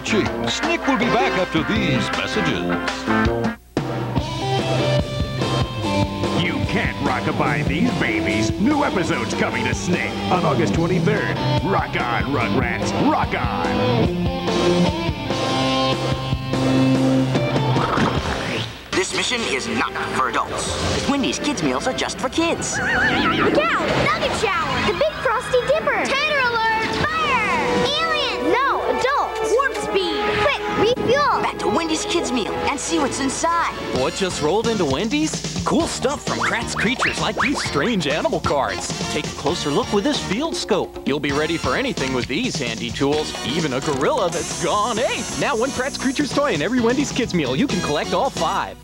watching. Snick will be back after these messages. You can't rockabye these babies. New episodes coming to Snick on August 23rd. Rock on, Rugrats. Rock on. This mission is not for adults. Because Wendy's kids meals are just for kids. Look out! Nugget shower! The big frosty dipper! Tanner alert! And see what's inside. What just rolled into Wendy's? Cool stuff from Kratts' Creatures like these strange animal cards. Take a closer look with this field scope. You'll be ready for anything with these handy tools, even a gorilla that's gone ape. Now one Kratts' Creatures toy in every Wendy's kids meal. You can collect all five.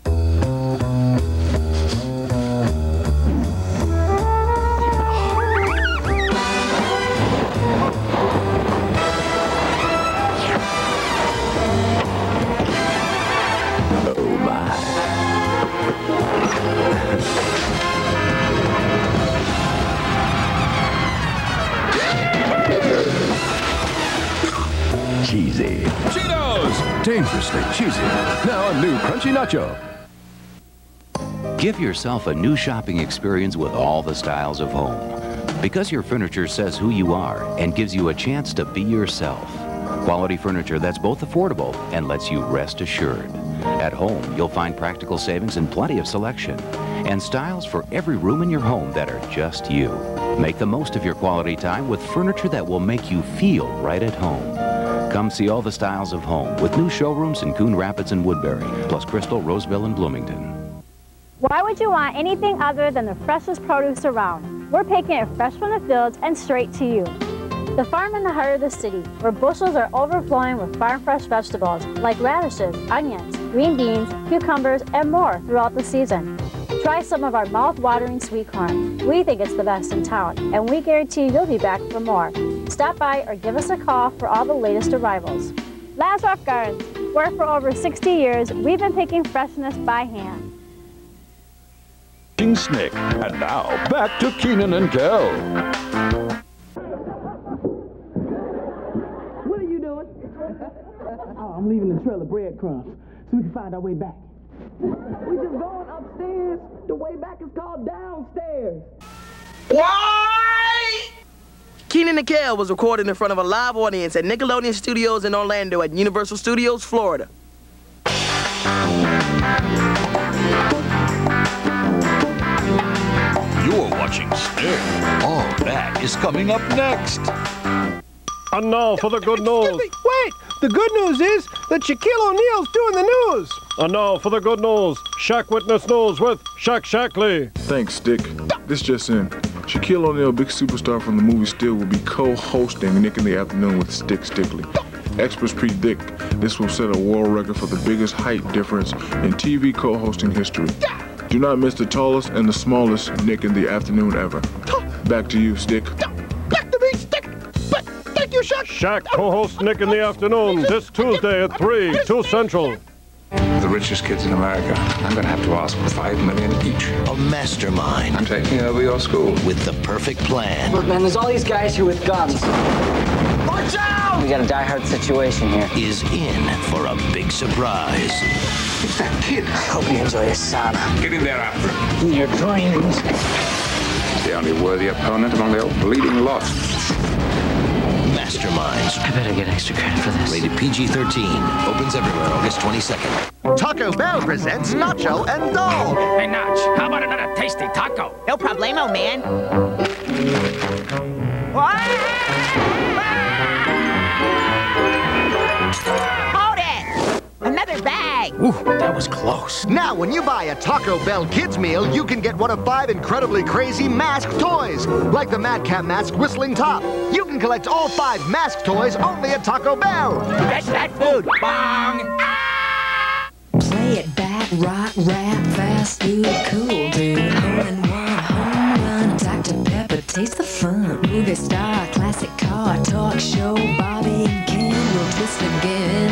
Cheesy. Cheetos! Dangerously cheesy. Now a new crunchy nacho. Give yourself a new shopping experience with all the styles of home. Because your furniture says who you are and gives you a chance to be yourself. Quality furniture that's both affordable and lets you rest assured. At home, you'll find practical savings and plenty of selection. And styles for every room in your home that are just you. Make the most of your quality time with furniture that will make you feel right at home. Come see all the styles of home with new showrooms in Coon Rapids and Woodbury, plus Crystal, Roseville, and Bloomington. Why would you want anything other than the freshest produce around? We're picking it fresh from the fields and straight to you. The farm in the heart of the city, where bushels are overflowing with farm fresh vegetables like radishes, onions, green beans, cucumbers, and more throughout the season. Try some of our mouth-watering sweet corn. We think it's the best in town, and we guarantee you'll be back for more. Stop by or give us a call for all the latest arrivals. Lazaroff Gardens, where for over 60 years, we've been picking freshness by hand. King Snake, And now, back to Kenan and Kel. I'm the trail of breadcrumbs so we can find our way back. We just going upstairs. The way back is called downstairs. Why? Kenan and Kel was recorded in front of a live audience at Nickelodeon Studios in Orlando at Universal Studios, Florida. You're watching Snick. All that is coming up next. And now for the good news. Wait, the good news is that Shaquille O'Neal's doing the news. And now for the good news. Shaq Witness News with Shaq Shackley. Thanks, Dick. This just in. Shaquille O'Neal, big superstar from the movie Steel, will be co-hosting Nick in the Afternoon with Stick Stickley. Experts predict this will set a world record for the biggest height difference in TV co-hosting history. Do not miss the tallest and the smallest Nick in the Afternoon ever. Back to you, Stick. Thank you, Shaq. Shaq co-hosts Nick in the Afternoon this Tuesday at 3, 2 Central. The richest kids in America. I'm going to have to ask for five million each. A mastermind. I'm taking over your school. With the perfect plan. Look, man, there's all these guys here with guns. Watch out! We got a die-hard situation here. Is in for a big surprise. It's that kid. I hope you enjoy your sauna. Get in there after him. In your dreams. He's the only worthy opponent among the old bleeding lot. Masterminds. I better get extra credit for this. Rated PG-13. Opens everywhere August 22nd. Taco Bell presents Nacho and Dog. Hey, Nach, how about another tasty taco? No problemo, man. Ooh, that was close. Now, when you buy a Taco Bell kids meal, you can get one of five incredibly crazy masked toys, like the Madcap mask whistling top. You can collect all five masked toys only at Taco Bell. That's that food! Bong! Ah! Play it back, rock, rap, fast food, cool, dude. Home and one, home run. Dr. Pepper, taste the fun. Movie star, classic car, talk show, Bobby and Ken will twist again.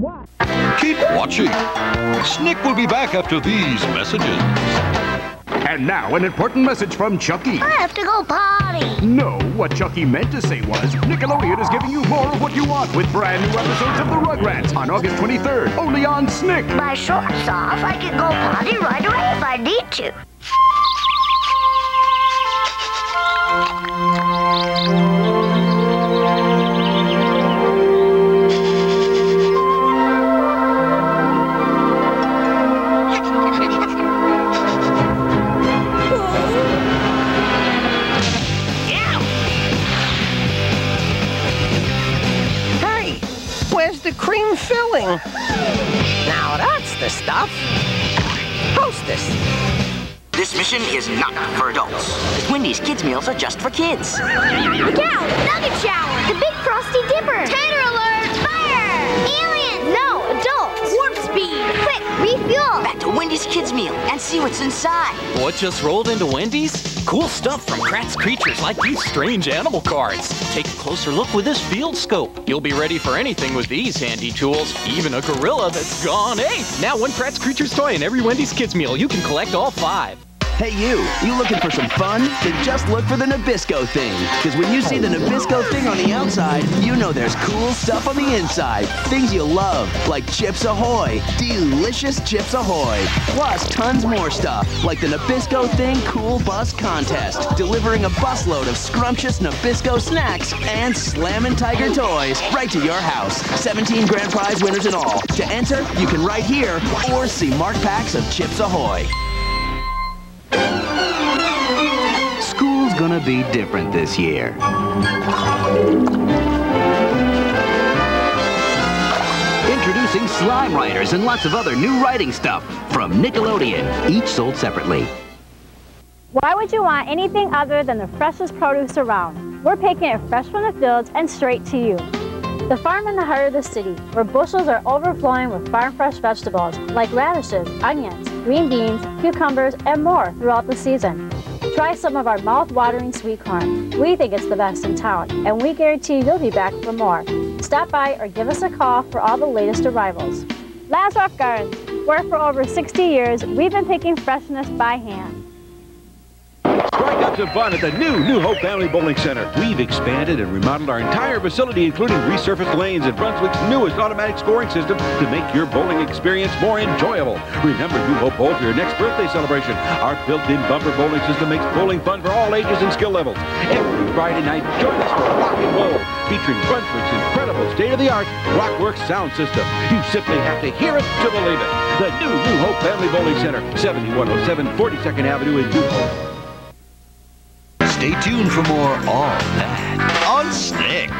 Keep watching. Snick will be back after these messages. And now, an important message from Chucky. I have to go potty. No, what Chucky meant to say was Nickelodeon is giving you more of what you want with brand new episodes of The Rugrats on August 23rd, only on Snick. My shorts off, I can go potty right away if I need to. Hey, Now that's the stuff. Hostess. This mission is not for adults. Wendy's kids meals are just for kids. Look out! Nugget shower! The big frosty dipper! Tanner alert! Fire! Alien! Quick, refuel! Back to Wendy's kids meal and see what's inside. What just rolled into Wendy's? Cool stuff from Kratts' creatures like these strange animal cards. Take a closer look with this field scope. You'll be ready for anything with these handy tools, even a gorilla that's gone ape. Now one Kratts' creatures toy in every Wendy's kids meal. You can collect all five. Hey you, you looking for some fun? Then just look for the Nabisco thing. Because when you see the Nabisco thing on the outside, you know there's cool stuff on the inside. Things you'll love, like Chips Ahoy. Delicious Chips Ahoy. Plus tons more stuff, like the Nabisco Thing Cool Bus Contest, delivering a busload of scrumptious Nabisco snacks and Slammin' Tiger toys right to your house. 17 grand prize winners in all. To enter, you can write here or see Mark packs of Chips Ahoy. School's gonna be different this year. Introducing Slime Writers and lots of other new writing stuff from Nickelodeon, each sold separately. Why would you want anything other than the freshest produce around? We're picking it fresh from the fields and straight to you. The farm in the heart of the city, where bushels are overflowing with farm fresh vegetables like radishes, onions, green beans, cucumbers, and more throughout the season. Try some of our mouth-watering sweet corn. We think it's the best in town, and we guarantee you'll be back for more. Stop by or give us a call for all the latest arrivals. Lazaroff Gardens, where for over 60 years we've been picking freshness by hand. Strike out some fun at the new New Hope Family Bowling Center. We've expanded and remodeled our entire facility, including resurfaced lanes and Brunswick's newest automatic scoring system to make your bowling experience more enjoyable. Remember New Hope Bowl for your next birthday celebration. Our built-in bumper bowling system makes bowling fun for all ages and skill levels. Every Friday night, join us for Rock and Roll, featuring Brunswick's incredible state-of-the-art Rockworks sound system. You simply have to hear it to believe it. The new New Hope Family Bowling Center, 7107 42nd Avenue in New Hope. Stay tuned for more All That on Snick.